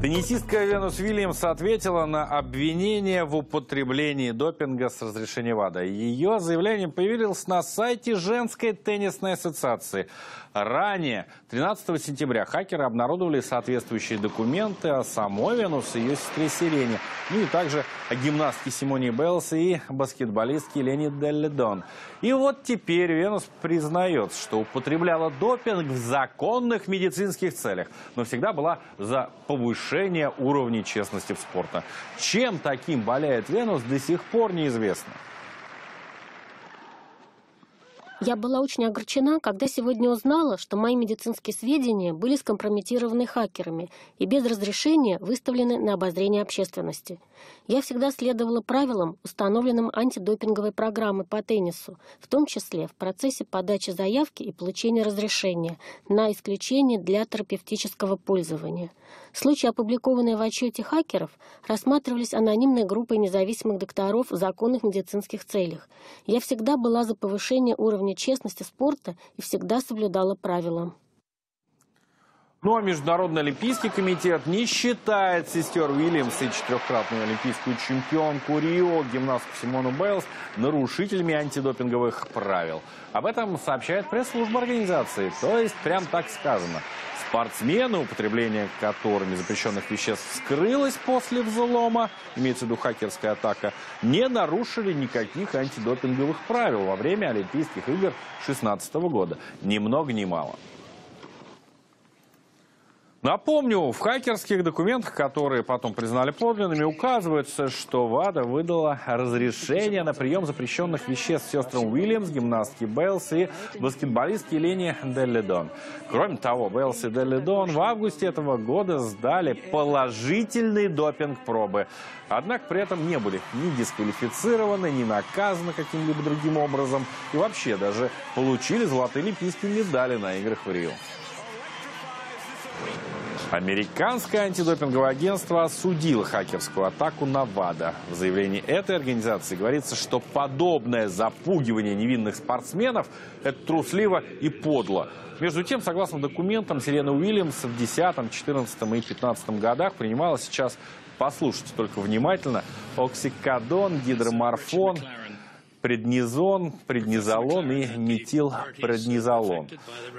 Теннисистка Венус Вильямс ответила на обвинение в употреблении допинга с разрешения ВАДА. Ее заявление появилось на сайте женской теннисной ассоциации. Ранее, 13 сентября, хакеры обнародовали соответствующие документы о самой Венус и ее сестре Серене. Ну и также о гимнастке Симоне Байлз и баскетболистке Елене Делле Донн. И вот теперь Венус признается, что употребляла допинг в законных медицинских целях, но всегда была за повышение уровня честности в спорте. Чем таким болеет Венус, до сих пор неизвестно. Я была очень огорчена, когда сегодня узнала, что мои медицинские сведения были скомпрометированы хакерами и без разрешения выставлены на обозрение общественности. Я всегда следовала правилам, установленным антидопинговой программы по теннису, в том числе в процессе подачи заявки и получения разрешения на исключение для терапевтического пользования. Случаи, опубликованные в отчете хакеров, рассматривались анонимной группой независимых докторов в законных медицинских целях. Я всегда была за повышение уровня честности спорта и всегда соблюдала правила. Ну а Международный Олимпийский комитет не считает сестер Уильямс и четырехкратную олимпийскую чемпионку Рио, гимнастку Симону Бейлс, нарушителями антидопинговых правил. Об этом сообщает пресс-служба организации. То есть, прям так сказано. Спортсмены, употребление которыми запрещенных веществ скрылось после взлома, имеется в виду хакерская атака, не нарушили никаких антидопинговых правил во время Олимпийских игр 2016 года. Ни много ни мало. Напомню, в хакерских документах, которые потом признали подлинными, указывается, что ВАДА выдала разрешение на прием запрещенных веществ сестрам Уильямс, гимнастке Бейлс и баскетболистке Лене Деллидон. Кроме того, Бейлс и Деллидон в августе этого года сдали положительные допинг-пробы. Однако при этом не были ни дисквалифицированы, ни наказаны каким-либо другим образом. И вообще даже получили золотые олимпийские медали на играх в Рио. Американское антидопинговое агентство осудило хакерскую атаку на ВАДА. В заявлении этой организации говорится, что подобное запугивание невинных спортсменов – это трусливо и подло. Между тем, согласно документам, Сирена Уильямс в 2010, 2014 и 2015 годах принимала сейчас, послушайте только внимательно, оксикодон, гидроморфон, преднизон, преднизолон и метилпреднизолон.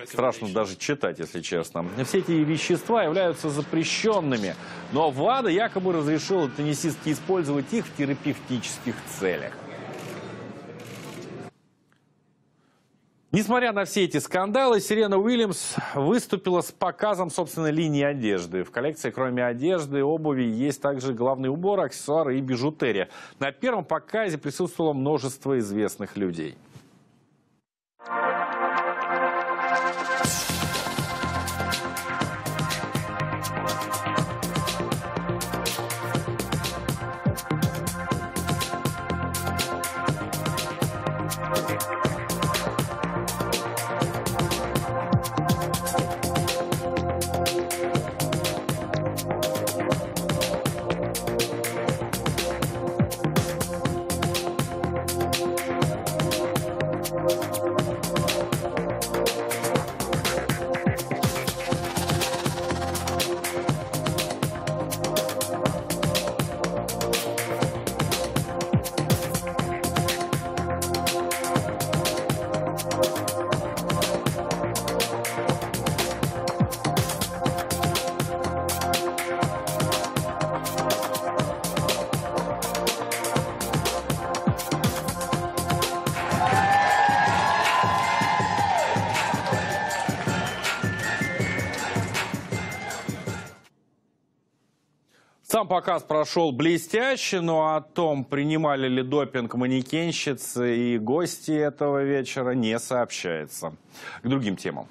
Страшно даже читать, если честно. Все эти вещества являются запрещенными, но ВАДА якобы разрешила теннисистке использовать их в терапевтических целях. Несмотря на все эти скандалы, Сирена Уильямс выступила с показом собственной линии одежды. В коллекции, кроме одежды обуви, есть также главный убор, аксессуары и бижутерия. На первом показе присутствовало множество известных людей. Сам показ прошел блестяще, но о том, принимали ли допинг манекенщицы и гости этого вечера, не сообщается. К другим темам.